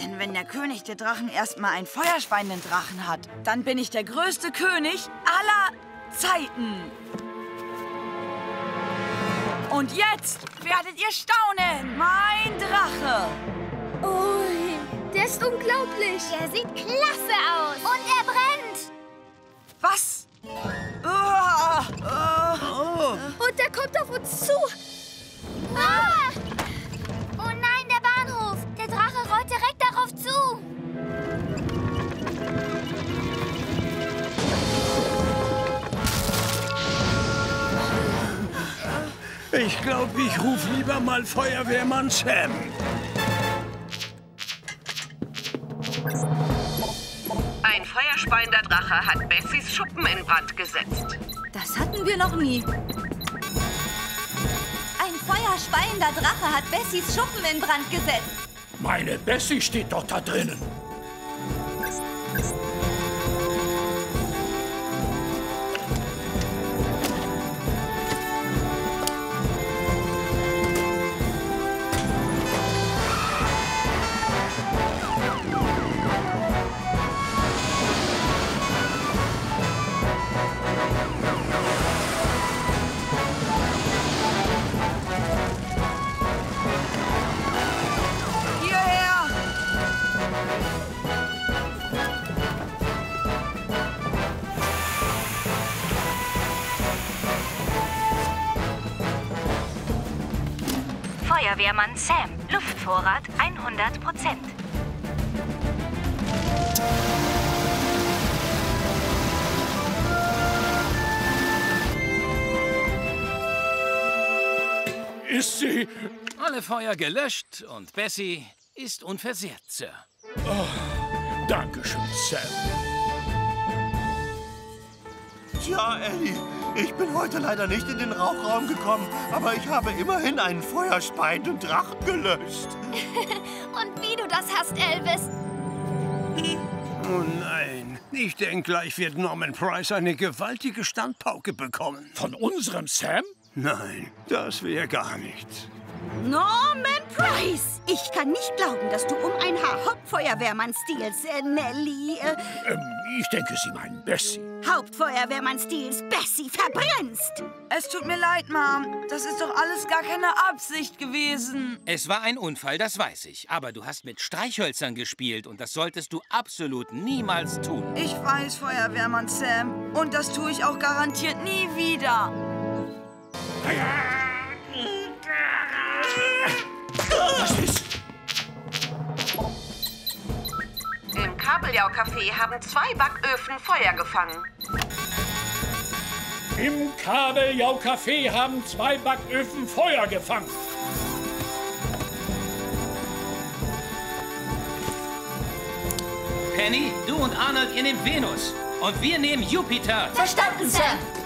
Denn wenn der König der Drachen erstmal einen feuerspeienden Drachen hat, dann bin ich der größte König aller Zeiten. Und jetzt werdet ihr staunen. Mein Drache. Ui, der ist unglaublich. Er sieht klasse aus. Und er brennt. Was? Ah, ah. Und der kommt auf uns zu. Ah! Ich glaube, ich rufe lieber mal Feuerwehrmann Sam. Ein feuerspeiender Drache hat Bessys Schuppen in Brand gesetzt. Das hatten wir noch nie. Ein feuerspeiender Drache hat Bessys Schuppen in Brand gesetzt. Meine Bessie steht doch da drinnen. Feuerwehrmann Sam. Luftvorrat 100 Prozent. Ist sie... Alle Feuer gelöscht und Bessie ist unversehrt, Sir. Dankeschön, Sam. Tja, Ellie, ich bin heute leider nicht in den Rauchraum gekommen, aber ich habe immerhin einen feuerspeienden Drachen gelöscht. Und wie du das hast, Elvis. Oh nein, ich denke, gleich wird Norman Price eine gewaltige Standpauke bekommen. Von unserem Sam? Nein, das wäre gar nichts. Norman Price! Ich kann nicht glauben, dass du um ein Haar Hauptfeuerwehrmann stiehlst, äh, Nelly. Äh, Ähm, ich denke, Sie meinen Bessie. Hauptfeuerwehrmann stiehlst, Bessie verbrennst! Es tut mir leid, Mom. Das ist doch alles gar keine Absicht gewesen. Es war ein Unfall, das weiß ich. Aber du hast mit Streichhölzern gespielt und das solltest du absolut niemals tun. Ich weiß, Feuerwehrmann Sam. Und das tue ich auch garantiert nie wieder. Was ist? Kabeljau-Café haben zwei Backöfen Feuer gefangen. Im Kabeljau-Café haben zwei Backöfen Feuer gefangen. Penny, du und Arnold, ihr nehmt Venus. Und wir nehmen Jupiter. Verstanden, Sam!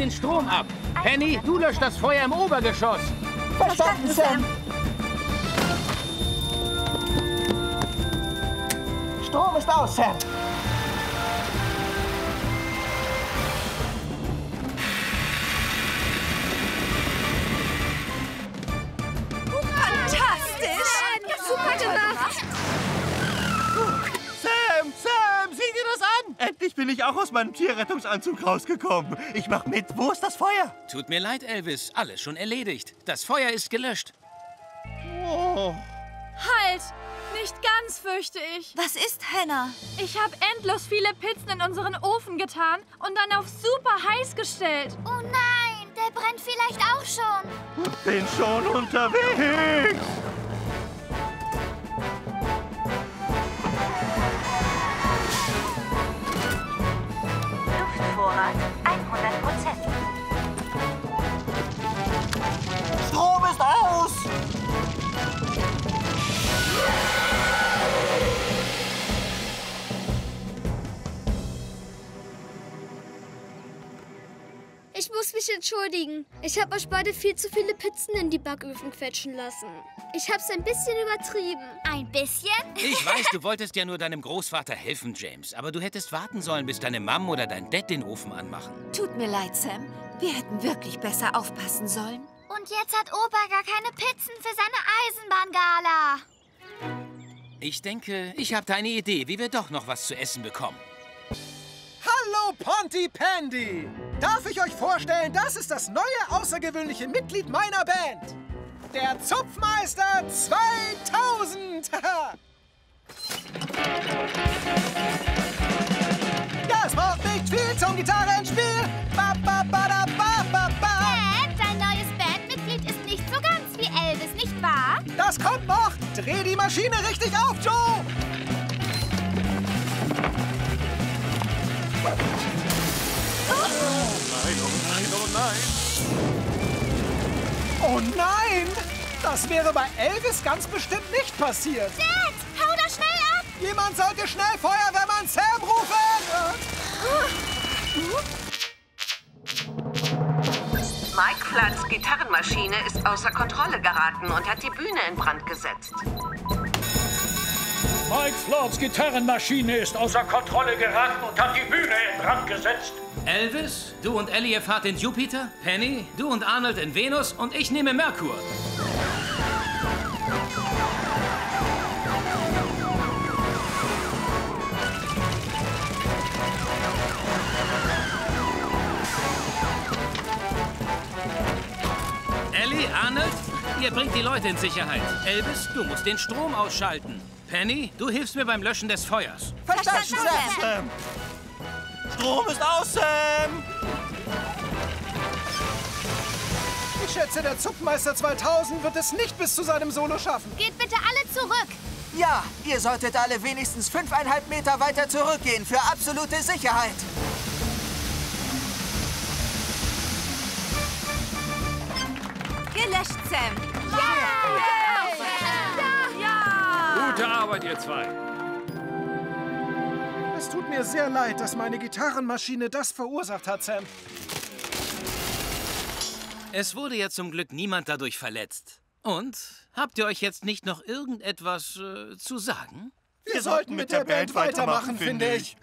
Den Strom ab. Penny, du löscht das Feuer im Obergeschoss. Verstanden, Sam! Strom ist aus, Sam. Endlich bin ich auch aus meinem Tierrettungsanzug rausgekommen. Ich mach mit. Wo ist das Feuer? Tut mir leid, Elvis. Alles schon erledigt. Das Feuer ist gelöscht. Oh. Halt! Nicht ganz, fürchte ich. Was ist, Hannah? Ich habe endlos viele Pizzen in unseren Ofen getan und dann auf super heiß gestellt. Oh nein, der brennt vielleicht auch schon. Bin schon unterwegs. Luftvorrat entschuldigen. Ich habe euch beide viel zu viele Pizzen in die Backöfen quetschen lassen. Ich hab's ein bisschen übertrieben. Ein bisschen? Ich weiß, du wolltest ja nur deinem Großvater helfen, James. Aber du hättest warten sollen, bis deine Mom oder dein Dad den Ofen anmachen. Tut mir leid, Sam. Wir hätten wirklich besser aufpassen sollen. Und jetzt hat Opa gar keine Pizzen für seine Eisenbahngala. Ich denke, ich habe eine Idee, wie wir doch noch was zu essen bekommen. Hallo, Ponty Pandy! Darf ich euch vorstellen, das ist das neue außergewöhnliche Mitglied meiner Band. Der Zupfmeister 2000! das braucht nicht viel zum Gitarrenspiel. Ba, ba, ba, da, ba, ba, ba. Dad, dein neues Bandmitglied ist nicht so ganz wie Elvis, nicht wahr? Das kommt noch. Dreh die Maschine richtig auf, Joe. Oh oh nein. Oh nein! Das wäre bei Elvis ganz bestimmt nicht passiert. Dad, hau da schnell ab! Jemand sollte schnell Feuerwehrmann Sam rufen! Mike Floods Gitarrenmaschine ist außer Kontrolle geraten und hat die Bühne in Brand gesetzt. Mike Flords Gitarrenmaschine ist außer Kontrolle geraten und hat die Bühne in Brand gesetzt. Elvis, du und Ellie, ihr fahrt in Jupiter. Penny, du und Arnold in Venus und ich nehme Merkur. Ellie, Arnold, ihr bringt die Leute in Sicherheit. Elvis, du musst den Strom ausschalten. Penny, du hilfst mir beim Löschen des Feuers. Verstanden, Sam! Sam! Strom ist aus, Sam! Ich schätze, der Zupfmeister 2000 wird es nicht bis zu seinem Solo schaffen. Geht bitte alle zurück. Ja, ihr solltet alle wenigstens fünfeinhalb Meter weiter zurückgehen für absolute Sicherheit. Gelöscht, Sam. Gute Arbeit, ihr zwei. Es tut mir sehr leid, dass meine Gitarrenmaschine das verursacht hat, Sam. Es wurde ja zum Glück niemand dadurch verletzt. Und habt ihr euch jetzt nicht noch irgendetwas äh, zu sagen? Wir, sollten mit der Band weitermachen, finde ich.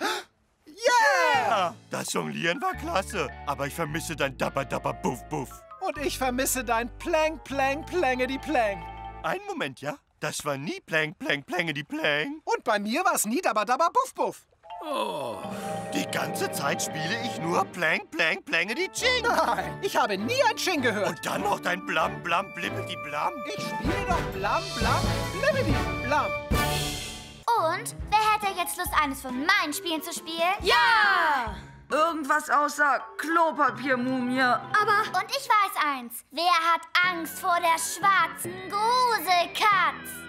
Yeah! Ja, das Jonglieren war klasse, aber ich vermisse dein Dabba Dabba Buff Buff. Und ich vermisse dein Plank, Plank, Plänge, Plang. Einen Moment, ja? Das war nie Plank, Plank, Plänge, die Plang. Und bei mir war es nie Dabba Dabba Buff Buff. Oh. Die ganze Zeit spiele ich nur Plank, Plank, Plänge, die Ching. Nein, ich habe nie ein Ching gehört. Und dann noch dein Blam, Blam, Blippeti, Blam. Ich spiele doch Blam, Blam, Blibbidi, Blam. Und wer hätte jetzt Lust, eines von meinen Spielen zu spielen? Ja! Irgendwas außer Klopapiermumie. Aber. Und ich weiß eins. Wer hat Angst vor der schwarzen Gruselkatz?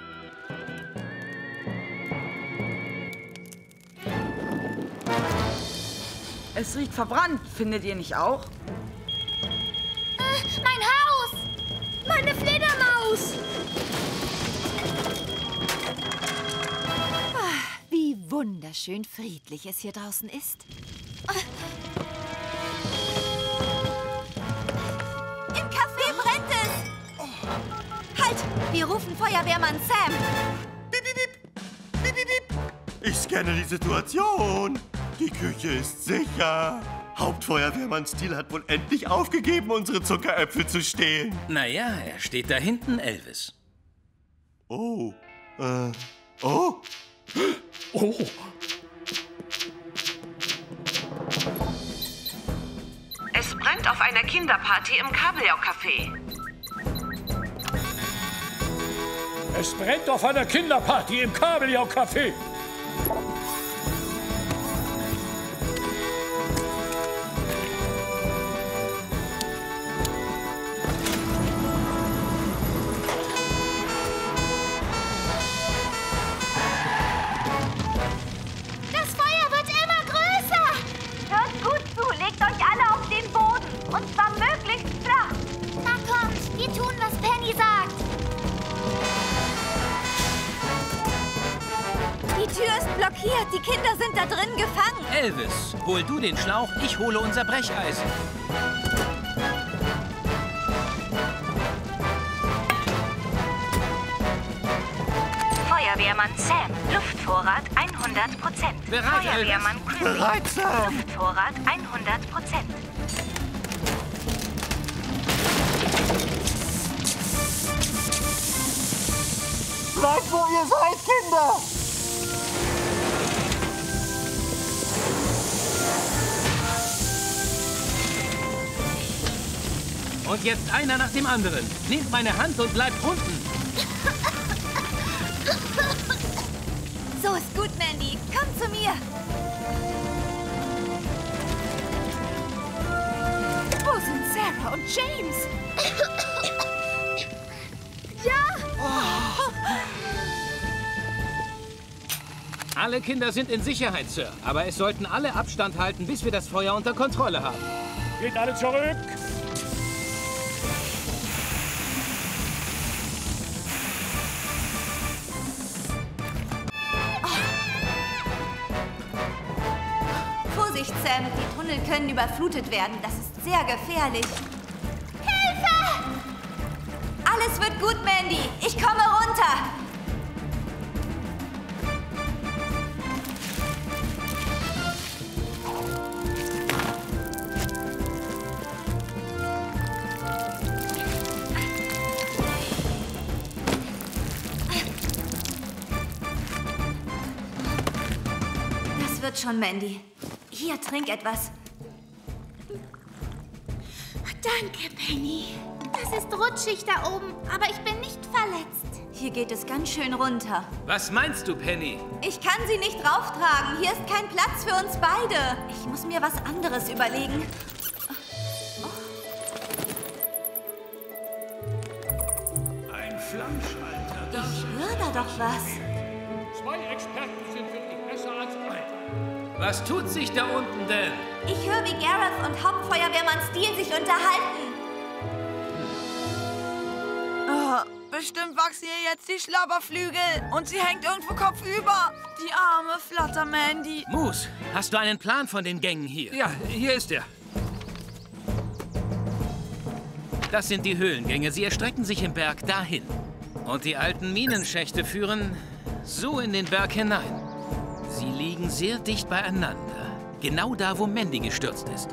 Es riecht verbrannt, findet ihr nicht auch? Äh, mein Haus! Meine Fledermaus! Wie wunderschön friedlich es hier draußen ist. Im Café brennt es! Halt! Wir rufen Feuerwehrmann Sam. Ich scanne die Situation. Die Küche ist sicher. Hauptfeuerwehrmann Stil hat wohl endlich aufgegeben, unsere Zuckeräpfel zu stehlen. Naja, er steht da hinten, Elvis. Oh. Äh. Oh. Oh, Es brennt auf einer Kinderparty im Kabeljau-Café. es brennt auf einer Kinderparty im Kabeljau-Café. gesagt. Die Tür ist blockiert. Die Kinder sind da drin gefangen. Elvis, hol du den Schlauch, ich hole unser Brecheisen. Feuerwehrmann Sam, Luftvorrat 100%. Bereit, Feuerwehrmann Elvis. Bereit, Sam. Luftvorrat 100%. Bleibt, wo ihr seid, Kinder! Und jetzt einer nach dem anderen. Nehmt meine Hand und bleibt unten. Alle Kinder sind in Sicherheit, Sir. Aber es sollten alle Abstand halten, bis wir das Feuer unter Kontrolle haben. Geht alle zurück. Vorsicht, Sam. Die Tunnel können überflutet werden. Das ist sehr gefährlich. Hilfe! Alles wird gut, Mandy. Ich komme runter. Schon, Mandy. Hier, trink etwas. Danke, Penny. Das ist rutschig da oben, aber ich bin nicht verletzt. Hier geht es ganz schön runter. Was meinst du, Penny? Ich kann sie nicht rauftragen. Hier ist kein Platz für uns beide. Ich muss mir was anderes überlegen. Ein Flammschalter. Ich höre da doch was. Was tut sich da unten denn? Ich höre, wie Gareth und Hauptfeuerwehrmann Steele sich unterhalten. Oh, bestimmt wachsen ihr jetzt die Schlabberflügel und sie hängt irgendwo kopfüber. Die arme Flattermandy. Moose, hast du einen Plan von den Gängen hier? Ja, hier ist er. Das sind die Höhlengänge. Sie erstrecken sich im Berg dahin. Und die alten Minenschächte führen so in den Berg hinein. Sie liegen sehr dicht beieinander. Genau da, wo Mandy gestürzt ist.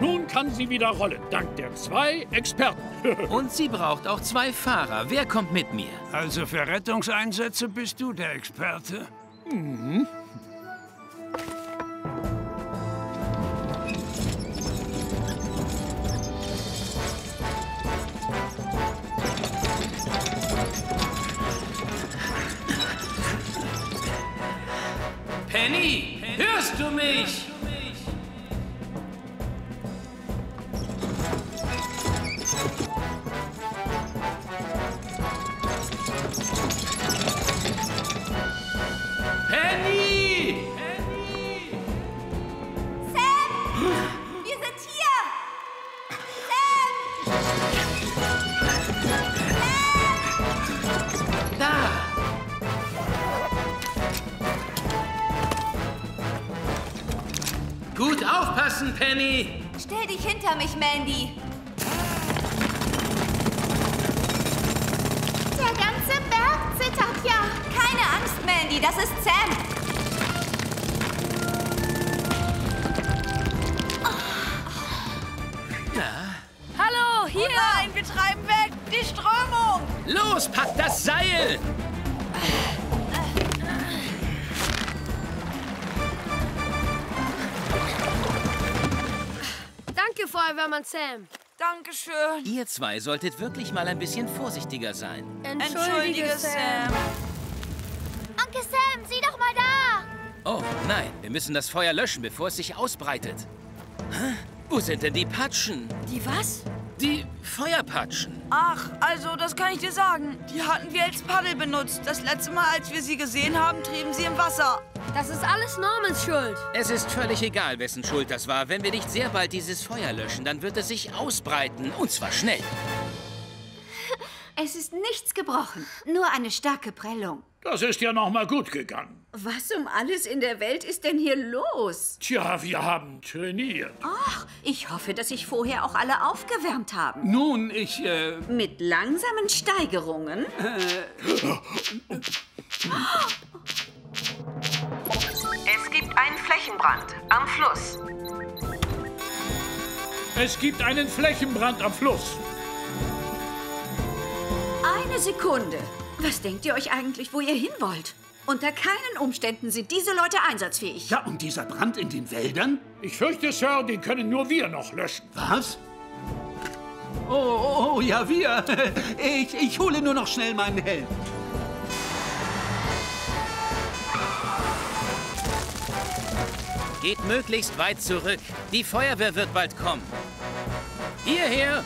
Nun kann sie wieder rollen, dank der zwei Experten. Und sie braucht auch zwei Fahrer. Wer kommt mit mir? Also für Rettungseinsätze bist du der Experte. Mhm. Penny! Stell dich hinter mich, Mandy. Der ganze Berg zittert ja. Keine Angst, Mandy. Das ist Sam. Na? Hallo, hier! Oh nein, wir treiben weg. Die Strömung. Los, pack das Seil! Feuerwehrmann Sam. Dankeschön. Ihr zwei solltet wirklich mal ein bisschen vorsichtiger sein. Entschuldige, Sam. Onkel Sam, sieh doch mal da. Oh, nein, wir müssen das Feuer löschen, bevor es sich ausbreitet. Hä? Wo sind denn die Patschen? Die was? Die Feuerpatschen. Ach, also, das kann ich dir sagen. Die hatten wir als Paddel benutzt. Das letzte Mal, als wir sie gesehen haben, trieben sie im Wasser. Das ist alles Normans Schuld. Es ist völlig egal, wessen Schuld das war. Wenn wir nicht sehr bald dieses Feuer löschen, dann wird es sich ausbreiten. Und zwar schnell. Es ist nichts gebrochen, nur eine starke Prellung. Das ist ja noch mal gut gegangen. Was um alles in der Welt ist denn hier los? Tja, wir haben trainiert. Ach, ich hoffe, dass sich vorher auch alle aufgewärmt haben. Nun, ich, äh... Mit langsamen Steigerungen? Es gibt einen Flächenbrand am Fluss. Es gibt einen Flächenbrand am Fluss. Eine Sekunde. Was denkt ihr euch eigentlich, wo ihr hin wollt? Unter keinen Umständen sind diese Leute einsatzfähig. Ja, und dieser Brand in den Wäldern? Ich fürchte, Sir, den können nur wir noch löschen. Was? Oh, oh, oh ja, wir. Ich, ich hole nur noch schnell meinen Helm. Geht möglichst weit zurück. Die Feuerwehr wird bald kommen. Hierher!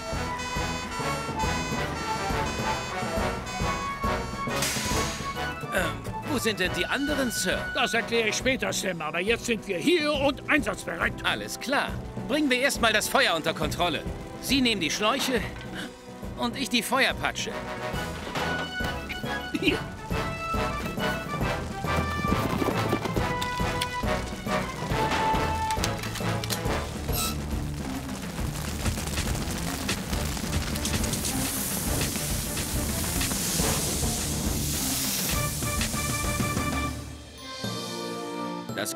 Wo sind denn die anderen, Sir? Das erkläre ich später, Sam, aber jetzt sind wir hier und einsatzbereit. Alles klar. Bringen wir erstmal das Feuer unter Kontrolle. Sie nehmen die Schläuche und ich die Feuerpatsche. Hier.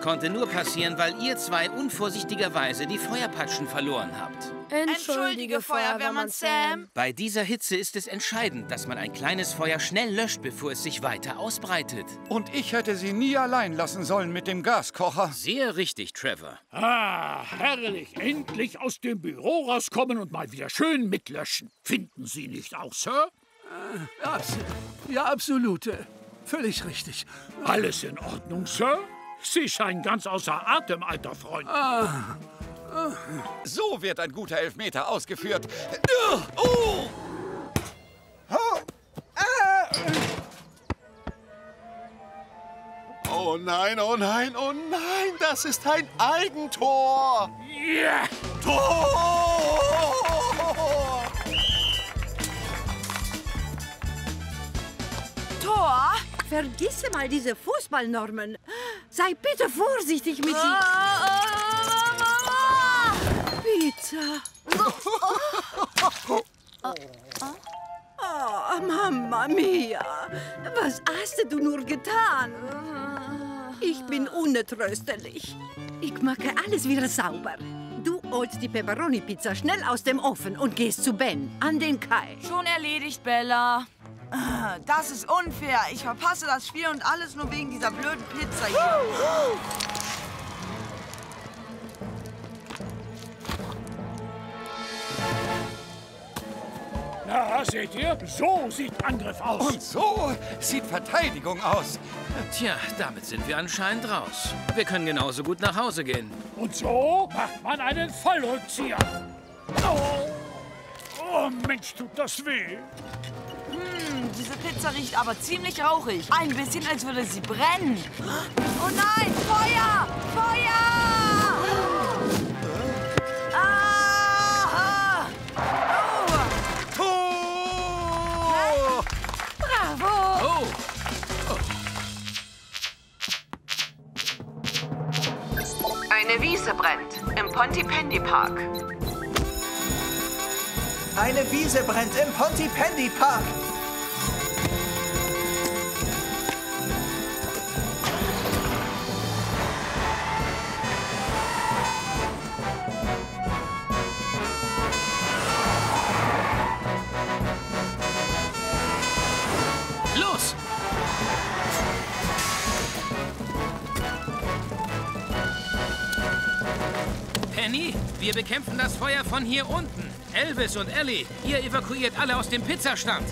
Konnte nur passieren, weil ihr zwei unvorsichtigerweise die Feuerpatschen verloren habt. Entschuldige, Feuerwehrmann Sam. Bei dieser Hitze ist es entscheidend, dass man ein kleines Feuer schnell löscht, bevor es sich weiter ausbreitet. Und ich hätte sie nie allein lassen sollen mit dem Gaskocher. Sehr richtig, Trevor. Ah, herrlich. Endlich aus dem Büro rauskommen und mal wieder schön mitlöschen. Finden Sie nicht auch, Sir? Äh, abs ja, absolut. Völlig richtig. Alles in Ordnung, Sir? Sie scheinen ganz außer Atem, alter Freund. Ah. So wird ein guter Elfmeter ausgeführt. Oh! Oh nein, oh nein, oh nein, das ist ein Eigentor. Yeah. Tor! Tor? Vergisse mal diese Fußballnormen. Sei bitte vorsichtig mit sie. Pizza. Oh, Mamma mia. Was hast du nur getan? Ich bin untröstlich. Ich mache alles wieder sauber. Du holst die Pepperoni-Pizza schnell aus dem Ofen und gehst zu Ben an den Kai. Schon erledigt, Bella. Das ist unfair. Ich verpasse das Spiel und alles nur wegen dieser blöden Pizza hier. Na, seht ihr? So sieht Angriff aus. Und so sieht Verteidigung aus. Tja, damit sind wir anscheinend raus. Wir können genauso gut nach Hause gehen. Und so macht man einen Vollrückzieher. Oh, oh Mensch, tut das weh. Diese Pizza riecht aber ziemlich rauchig. Ein bisschen, als würde sie brennen. Oh nein, Feuer! Feuer! Ah! Tor! Bravo! Oh, Eine Wiese brennt im Pontypandy Park. Eine Wiese brennt im Pontypandy Park. Bekämpfen das Feuer von hier unten. Elvis und Ellie, ihr evakuiert alle aus dem Pizzastand.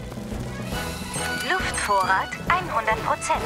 Luftvorrat 100 Prozent.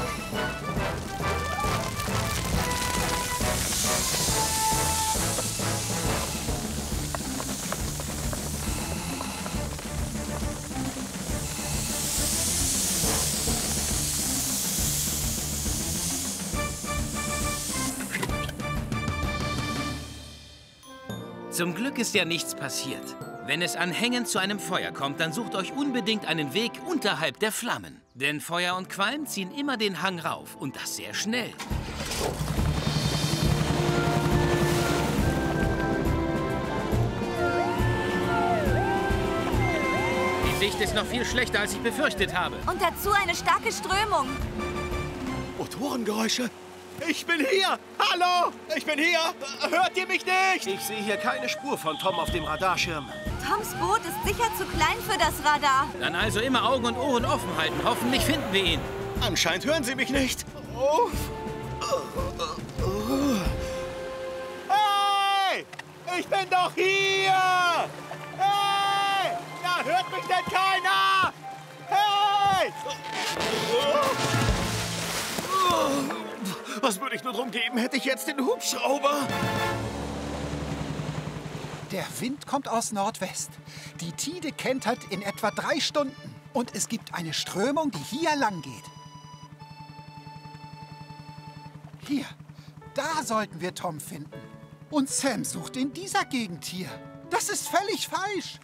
Zum Glück ist ja nichts passiert. Wenn es an Hängen zu einem Feuer kommt, dann sucht euch unbedingt einen Weg unterhalb der Flammen. Denn Feuer und Qualm ziehen immer den Hang rauf und das sehr schnell. Die Sicht ist noch viel schlechter, als ich befürchtet habe. Und dazu eine starke Strömung. Motorengeräusche. Ich bin hier! Hallo! Ich bin hier! Hört ihr mich nicht? Ich sehe hier keine Spur von Tom auf dem Radarschirm. Toms Boot ist sicher zu klein für das Radar. Dann also immer Augen und Ohren offen halten. Hoffentlich finden wir ihn. Anscheinend hören sie mich nicht. Oh. Hey! Ich bin doch hier! Hey! Na, hört mich denn keiner? Hey! Was würde ich nur drum geben, hätte ich jetzt den Hubschrauber? Der Wind kommt aus Nordwest. Die Tide kentert in etwa drei Stunden. Und es gibt eine Strömung, die hier lang geht. Hier, da sollten wir Tom finden. Und Sam sucht in dieser Gegend hier. Das ist völlig falsch.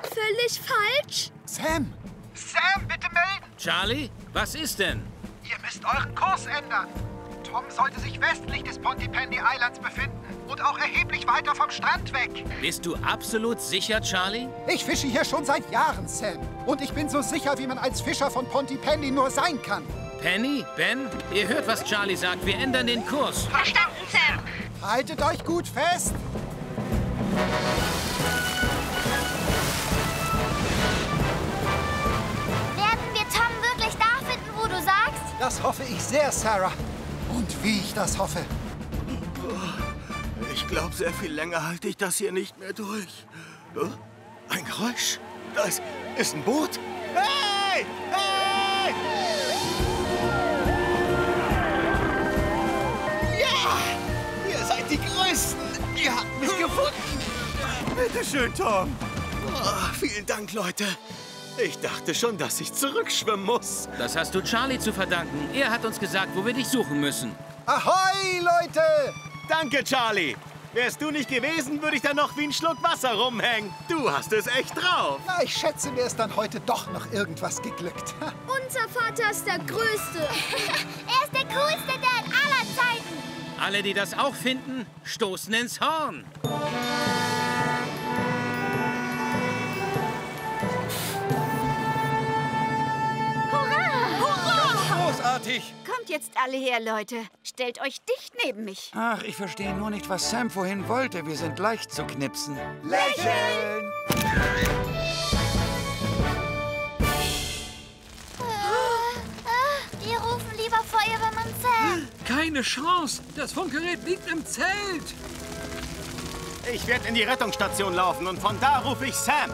Völlig falsch? Sam! Sam, bitte melden! Charlie, was ist denn? Ihr müsst euren Kurs ändern. Tom sollte sich westlich des Pontypandy Islands befinden und auch erheblich weiter vom Strand weg. Bist du absolut sicher, Charlie? Ich fische hier schon seit Jahren, Sam. Und ich bin so sicher, wie man als Fischer von Pontypandy nur sein kann. Penny, Ben, ihr hört, was Charlie sagt. Wir ändern den Kurs. Verstanden, Sam. Haltet euch gut fest. Werden wir Tom wirklich da finden, wo du sagst? Das hoffe ich sehr, Sarah. Wie ich das hoffe. Ich glaube, sehr viel länger halte ich das hier nicht mehr durch. Ein Geräusch? Das ist ein Boot. Hey! Hey! Ja! Ihr seid die Größten. Ihr habt mich gefunden. Bitte schön, Tom. Oh, vielen Dank, Leute. Ich dachte schon, dass ich zurückschwimmen muss. Das hast du Charlie zu verdanken. Er hat uns gesagt, wo wir dich suchen müssen. Ahoi, Leute! Danke, Charlie. Wärst du nicht gewesen, würde ich da noch wie ein Schluck Wasser rumhängen. Du hast es echt drauf. Na, ich schätze, mir ist dann heute doch noch irgendwas geglückt. Unser Vater ist der Größte. er ist der coolste Dad aller Zeiten. Alle, die das auch finden, stoßen ins Horn. Großartig! Kommt jetzt alle her, Leute. Stellt euch dicht neben mich. Ach, ich verstehe nur nicht, was Sam vorhin wollte. Wir sind leicht zu knipsen. Lächeln! Wir rufen lieber Feuerwehrmann Sam. Keine Chance. Das Funkgerät liegt im Zelt. Ich werde in die Rettungsstation laufen und von da rufe ich Sam.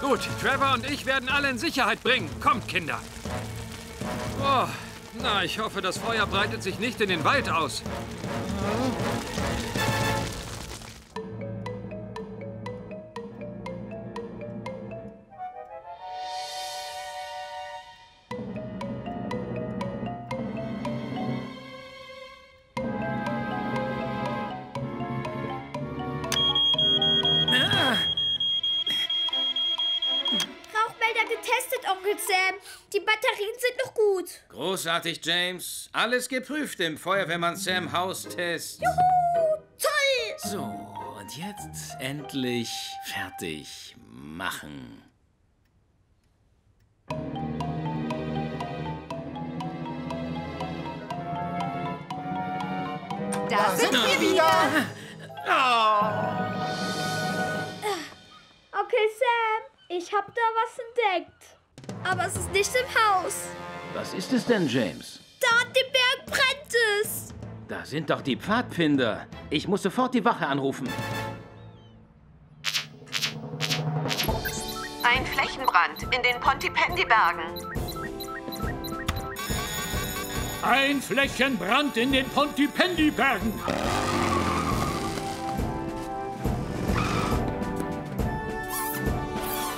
Gut, Trevor und ich werden alle in Sicherheit bringen. Kommt, Kinder. Oh, na, ich hoffe, das Feuer breitet sich nicht in den Wald aus. Großartig, James. Alles geprüft im Feuerwehrmann Sam Haustest. Juhu, toll. So, und jetzt endlich fertig machen. Da sind wir wieder. Onkel Sam, ich hab da was entdeckt. Aber es ist nicht im Haus. Was ist es denn, James? Da an dem Berg brennt es. Da sind doch die Pfadfinder. Ich muss sofort die Wache anrufen. Ein Flächenbrand in den Pontypandy-Bergen. Ein Flächenbrand in den Pontypandy-Bergen.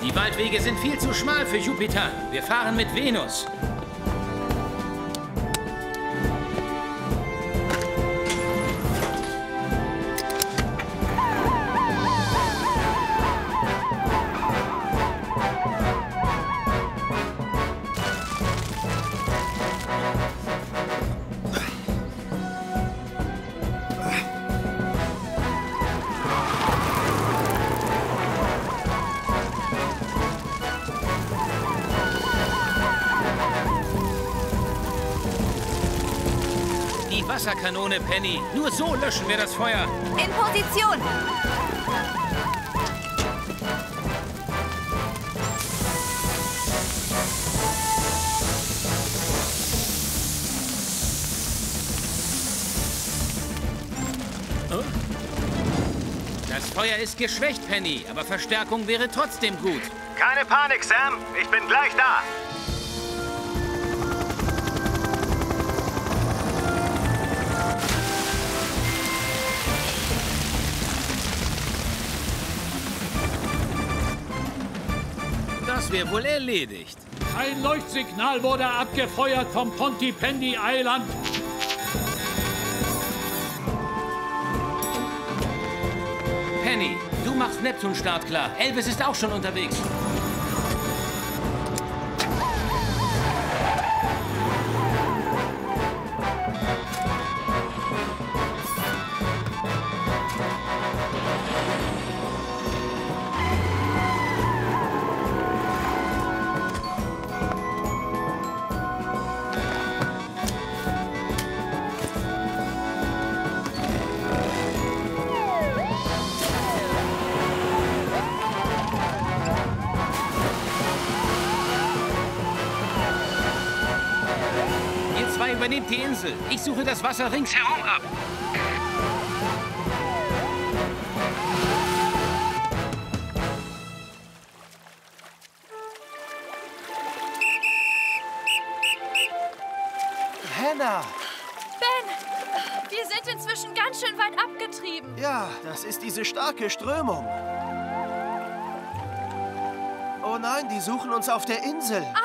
Die Waldwege sind viel zu schmal für Jupiter. Wir fahren mit Venus. Wasserkanone, Penny. Nur so löschen wir das Feuer. In Position. Das Feuer ist geschwächt, Penny, aber Verstärkung wäre trotzdem gut. Keine Panik, Sam. Ich bin gleich da. Das wäre wohl erledigt. Ein Leuchtsignal wurde abgefeuert vom Pontypandy Island. Penny, du machst Neptun-Start klar. Elvis ist auch schon unterwegs. Insel. Ich suche das Wasser ringsherum ab. Hannah! Ben, wir sind inzwischen ganz schön weit abgetrieben. Ja, das ist diese starke Strömung. Oh nein, die suchen uns auf der Insel. Aber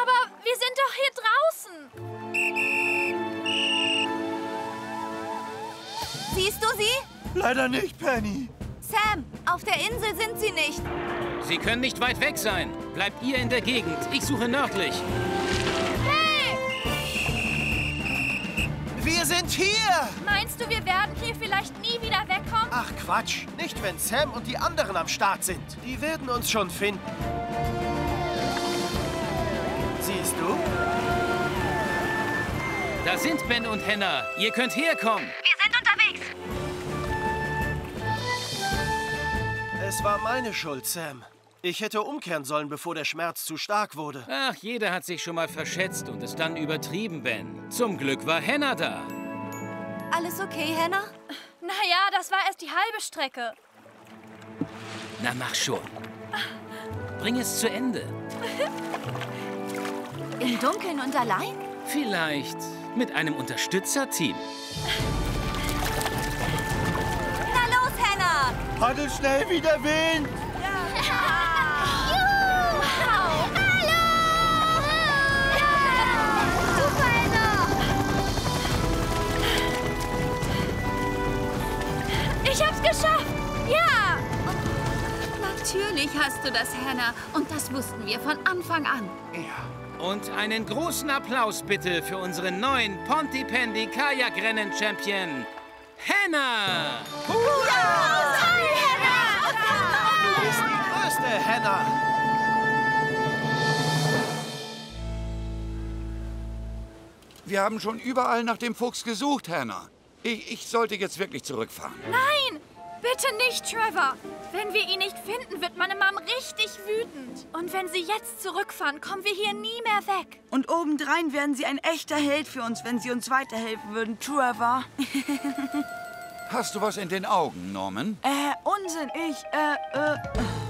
Leider nicht, Penny. Sam, auf der Insel sind sie nicht. Sie können nicht weit weg sein. Bleibt ihr in der Gegend. Ich suche nördlich. Wir sind hier! Meinst du, wir werden hier vielleicht nie wieder wegkommen? Ach Quatsch, nicht wenn Sam und die anderen am Start sind. Die werden uns schon finden. Siehst du? Da sind Ben und Henna. Ihr könnt herkommen. Es war meine Schuld, Sam. Ich hätte umkehren sollen, bevor der Schmerz zu stark wurde. Ach, jeder hat sich schon mal verschätzt und es dann übertrieben, Ben. Zum Glück war Henna da. Alles okay, Hannah? Naja, das war erst die halbe Strecke. Na, mach schon. Bring es zu Ende. Im Dunkeln und allein? Vielleicht mit einem Unterstützerteam. Paddel schnell wie der Wind! Ich hab's geschafft! Ja! Natürlich hast du das, Hannah. Und das wussten wir von Anfang an. Und einen großen Applaus bitte für unseren neuen Pontypandy Kajakrennen-Champion, Henna! Du größte, Hannah! Wir haben schon überall nach dem Fuchs gesucht, Hannah. Ich, ich sollte jetzt wirklich zurückfahren. Nein! Bitte nicht, Trevor! Wenn wir ihn nicht finden, wird meine Mom richtig wütend. Und wenn sie jetzt zurückfahren, kommen wir hier nie mehr weg. Und obendrein wären sie ein echter Held für uns, wenn sie uns weiterhelfen würden, Trevor. Hast du was in den Augen, Norman? äh, Unsinn, ich, äh, äh.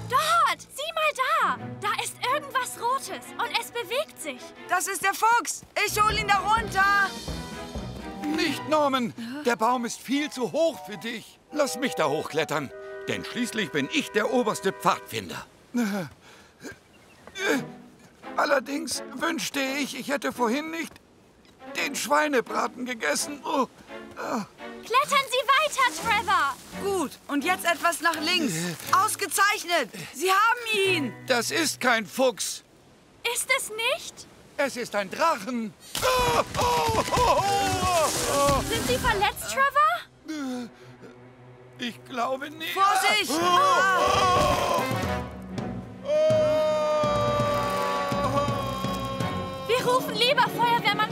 Dort! Sieh mal da! Da ist irgendwas Rotes und es bewegt sich. Das ist der Fuchs! Ich hol ihn da runter! Nicht, Norman! Der Baum ist viel zu hoch für dich. Lass mich da hochklettern, denn schließlich bin ich der oberste Pfadfinder. Allerdings wünschte ich, ich hätte vorhin nicht den Schweinebraten gegessen. Oh. Klettern Sie weiter, Trevor! Gut, und jetzt etwas nach links. Ausgezeichnet! Sie haben ihn! Das ist kein Fuchs. Ist es nicht? Es ist ein Drachen. Oh, oh, oh, oh. Sind Sie verletzt, Trevor? Ich glaube nicht. Vorsicht! Wir rufen lieber Feuerwehrmann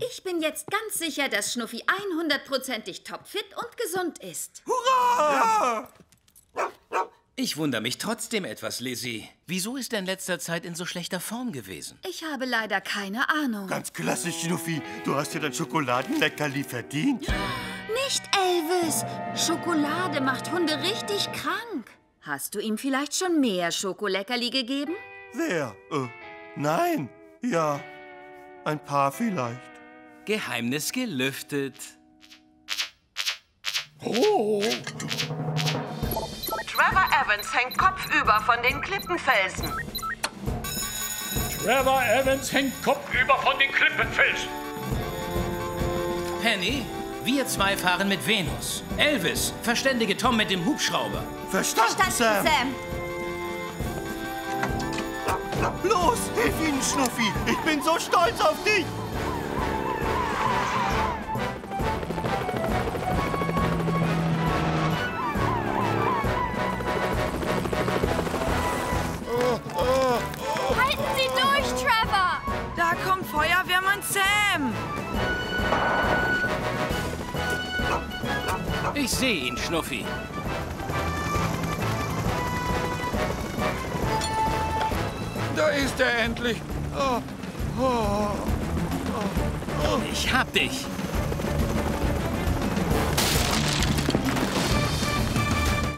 Ich bin jetzt ganz sicher, dass Schnuffi 100%ig topfit und gesund ist. Hurra! Ich wundere mich trotzdem etwas, Lizzie. Wieso ist er in letzter Zeit in so schlechter Form gewesen? Ich habe leider keine Ahnung. Ganz klasse, Schnuffi. Du hast dir dein Schokoladenleckerli verdient. Nicht Elvis. Schokolade macht Hunde richtig krank. Hast du ihm vielleicht schon mehr Schokoleckerli gegeben? Wer? Äh, nein. Ja, ein paar vielleicht. Geheimnis gelüftet. Oh. Trevor Evans hängt kopfüber von den Klippenfelsen. Trevor Evans hängt kopfüber von den Klippenfelsen. Penny, wir zwei fahren mit Venus. Elvis, verständige Tom mit dem Hubschrauber. Verstanden, Verstanden, Sam. Los, hilf ihnen, Schnuffi. Ich bin so stolz auf dich. Halten Sie durch, Trevor! Da kommt Feuerwehrmann Sam. Ich sehe ihn, Schnuffi. Da ist er endlich. Oh, oh, Ich hab dich.